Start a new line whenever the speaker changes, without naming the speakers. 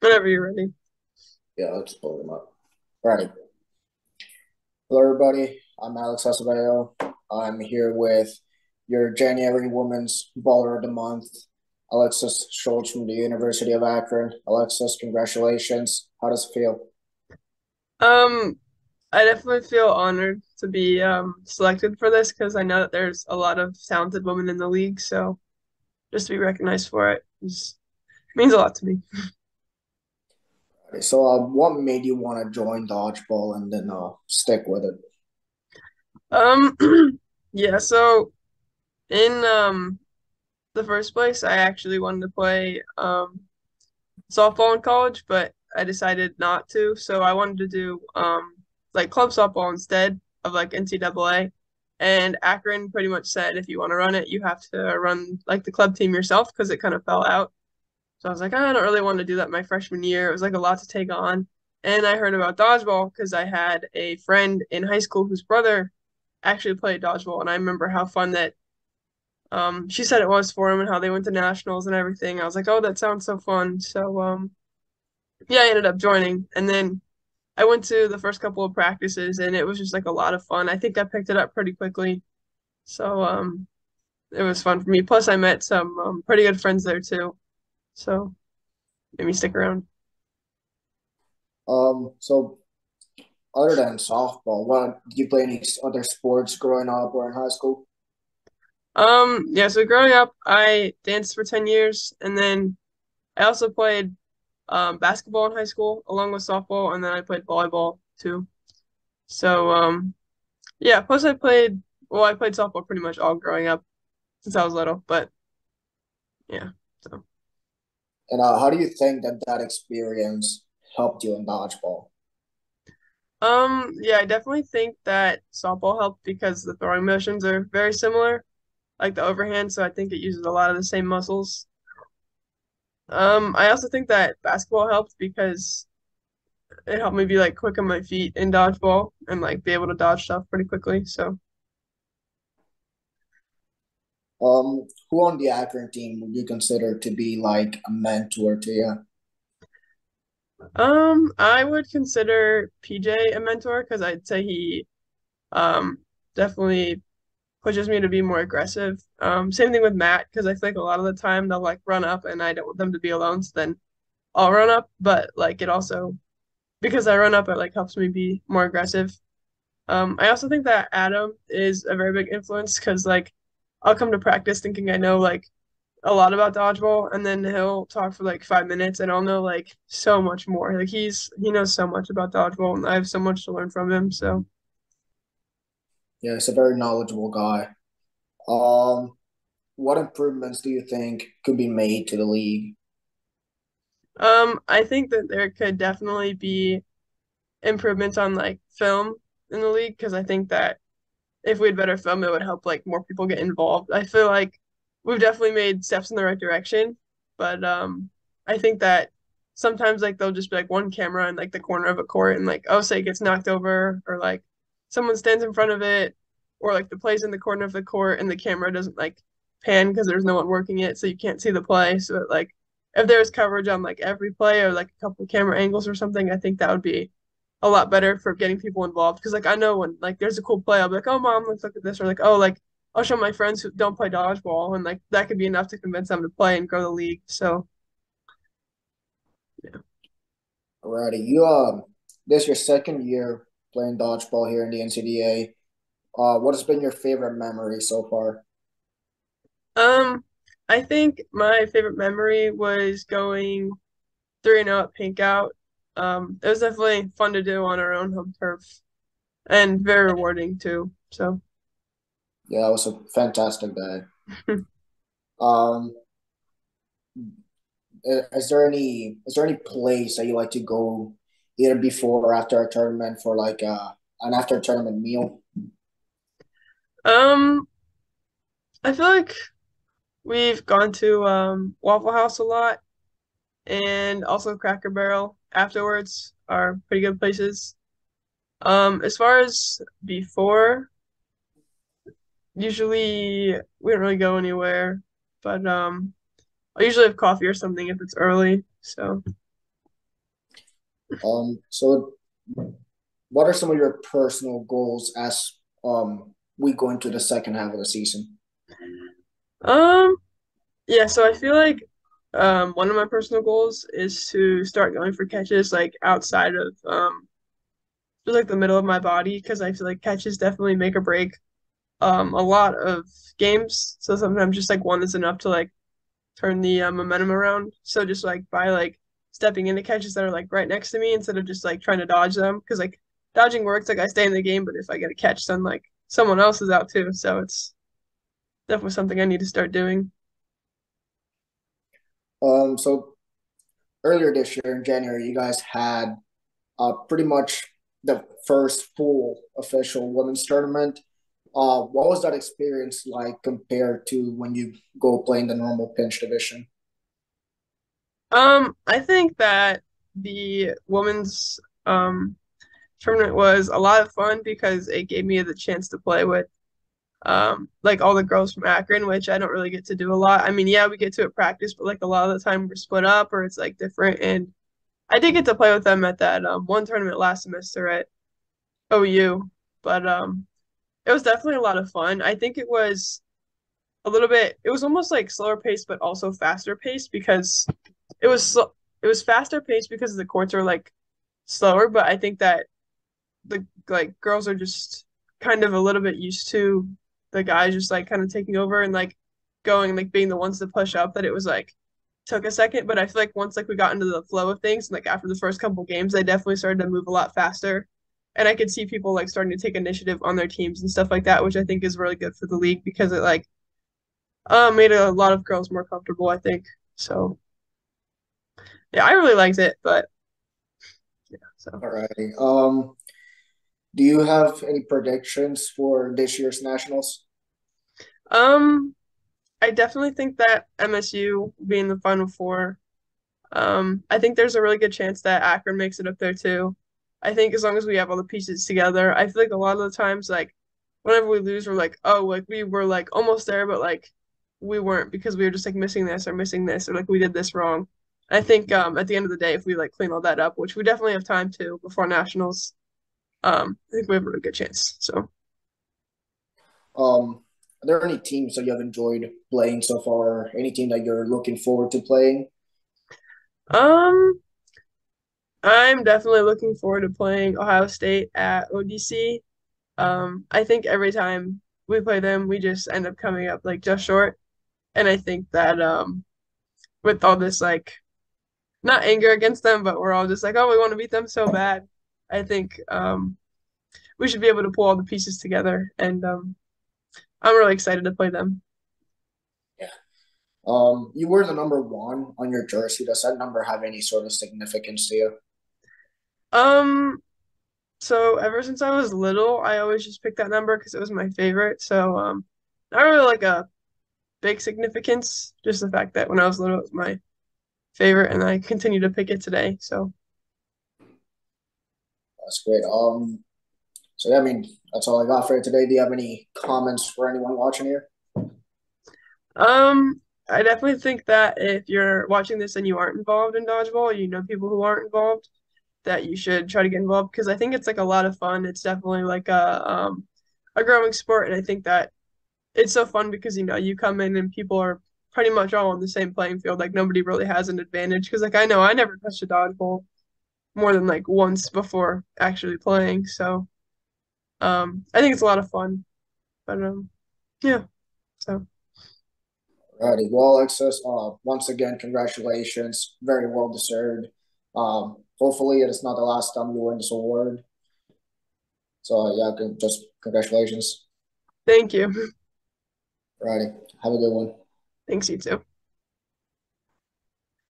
Whenever you're ready.
Yeah, let's pull them up. All right. Hello, everybody. I'm Alex Acevedo. I'm here with your January Women's Baller of the Month, Alexis Schultz from the University of Akron. Alexis, congratulations. How does it feel?
Um, I definitely feel honored to be um, selected for this because I know that there's a lot of talented women in the league. So just to be recognized for it is, means a lot to me.
So, uh, what made you want to join dodgeball and then uh, stick with it?
Um, yeah. So, in um, the first place, I actually wanted to play um, softball in college, but I decided not to. So I wanted to do um, like club softball instead of like NCAA. And Akron pretty much said if you want to run it, you have to run like the club team yourself because it kind of fell out. So I was like, I don't really want to do that my freshman year. It was like a lot to take on. And I heard about dodgeball because I had a friend in high school whose brother actually played dodgeball. And I remember how fun that um, she said it was for him and how they went to nationals and everything. I was like, oh, that sounds so fun. So um, yeah, I ended up joining. And then I went to the first couple of practices and it was just like a lot of fun. I think I picked it up pretty quickly. So um, it was fun for me. Plus, I met some um, pretty good friends there too. So made me stick around.
Um, so other than softball, what did you play any other sports growing up or in high school?
Um, yeah, so growing up, I danced for 10 years and then I also played um, basketball in high school along with softball and then I played volleyball too. So, um, yeah, plus I played, well, I played softball pretty much all growing up since I was little, but yeah, so.
And uh, how do you think that that experience helped you in dodgeball?
Um, yeah, I definitely think that softball helped because the throwing motions are very similar, like the overhand, so I think it uses a lot of the same muscles. Um, I also think that basketball helped because it helped me be like quick on my feet in dodgeball and like be able to dodge stuff pretty quickly. So,
Um, who on the Akron team would you consider to be like a mentor to you?
um, I would consider PJ a mentor because I'd say he um definitely pushes me to be more aggressive. Um, same thing with Matt because I think a lot of the time they'll like run up and I don't want them to be alone, so then I'll run up. But like it also because I run up, it like helps me be more aggressive. Um, I also think that Adam is a very big influence because like I'll come to practice thinking I know like a lot about dodgeball, and then he'll talk for like five minutes, and I'll know like so much more. Like he's he knows so much about dodgeball, and I have so much to learn from him. So
Yeah, he's a very knowledgeable guy. Um, what improvements do you think could be made to the league?
um, I think that there could definitely be improvements on like film in the league because I think that if we had better film, it would help like more people get involved. I feel like we've definitely made steps in the right direction, but um, I think that sometimes like they'll just be like one camera in like the corner of a court and like oh say it gets knocked over or like someone stands in front of it or like the play's in the corner of the court and the camera doesn't like pan because there's no one working it so you can't see the play so like if there's coverage on like every play or like a couple camera angles or something i think that would be a lot better for getting people involved because like i know when like there's a cool play i'll be like oh mom let's look at this or like oh like i'll show my friends who don't play dodgeball and like that could be enough to convince them to play and grow the league so yeah
Alrighty, you um, this is your second year playing dodgeball here in the NCDA. Uh, what has been your favorite memory so far?
um i think my favorite memory was going 3 and 0 at pink out um it was definitely fun to do on our own home turf and very rewarding too so
Yeah, it was a fantastic day. Um, is there any is there any place that you like to go either before or after a tournament for like uh an after tournament meal?
um i feel like we've gone to um waffle house a lot and also Cracker Barrel afterwards are pretty good places. Um, as far as before, usually we don't really go anywhere, but um, I usually have coffee or something if it's early. So
Um, so what are some of your personal goals as um we go into the second half of the season?
Um, yeah, so I feel like um one of my personal goals is to start going for catches like outside of um just like the middle of my body because I feel like catches definitely make or break um a lot of games. So sometimes just like one is enough to like turn the uh, momentum around. So just like by like stepping into catches that are like right next to me instead of just like trying to dodge them because like dodging works like I stay in the game, but if I get a catch, then like someone else is out too. So it's definitely something I need to start doing.
Um, so earlier this year in January, you guys had uh pretty much the first full official women's tournament. Uh, what was that experience like compared to when you go play in the normal pinch division?
Um, I think that the women's um tournament was a lot of fun because it gave me the chance to play with um like all the girls from Akron, which I don't really get to do a lot. I mean, yeah, we get to at practice, but like a lot of the time we're split up or it's like different. And I did get to play with them at that um one tournament last semester at OU, but um it was definitely a lot of fun. I think it was a little bit it was almost like slower pace, but also faster pace because it was sl- it was faster pace because the courts are like slower, but I think that the like girls are just kind of a little bit used to the guys just like kind of taking over and like going like being the ones to push up that it was like took a second. But i feel like once like we got into the flow of things and like after the first couple games they definitely started to move a lot faster. And i could see people like starting to take initiative on their teams and stuff like that which i think is really good for the league because it like uh, made a lot of girls more comfortable i think. So yeah i really liked it but yeah so.
All righty. Um, do you have any predictions for this year's nationals?
um I definitely think that MSU will be in the Final Four. Um, I think there's a really good chance that Akron makes it up there too. I think as long as we have all the pieces together, I feel like a lot of the times, like whenever we lose, we're like, oh, like we were like almost there, but like we weren't because we were just like missing this or missing this or like we did this wrong. I think um, at the end of the day, if we like clean all that up, which we definitely have time to before nationals, um, I think we have a really good chance. So,
Um, are there any teams that you have enjoyed playing so far? Any team that you're looking forward to playing?
um, I'm definitely looking forward to playing Ohio State at ODC. Um, I think every time we play them, we just end up coming up like just short. And I think that um, with all this like not anger against them, but we're all just like, oh, we want to beat them so bad. I think um, we should be able to pull all the pieces together, and um, I'm really excited to play them.
Yeah. Um, you were the number one on your jersey. Does that number have any sort of significance to you?
Um, so ever since I was little, I always just picked that number because it was my favorite. So um, not really like a big significance, just the fact that when I was little, it was my favorite, and I continue to pick it today. So
That's great. Um, so I mean, that's all I got for today. Do you have any comments for anyone watching here?
um, I definitely think that if you're watching this and you aren't involved in dodgeball, you know people who aren't involved, that you should try to get involved because I think it's like a lot of fun. It's definitely like a um a growing sport, and I think that it's so fun because you know you come in and people are pretty much all on the same playing field. Like nobody really has an advantage because like I know I never touched a dodgeball more than like once before actually playing. So um I think it's a lot of fun. But um yeah. So
Alrighty. Well, Alexis, uh, once again, congratulations. Very well deserved. Um, hopefully it is not the last time you win this award. So yeah, just congratulations.
thank you.
Alrighty. Have a good one.
Thanks you too.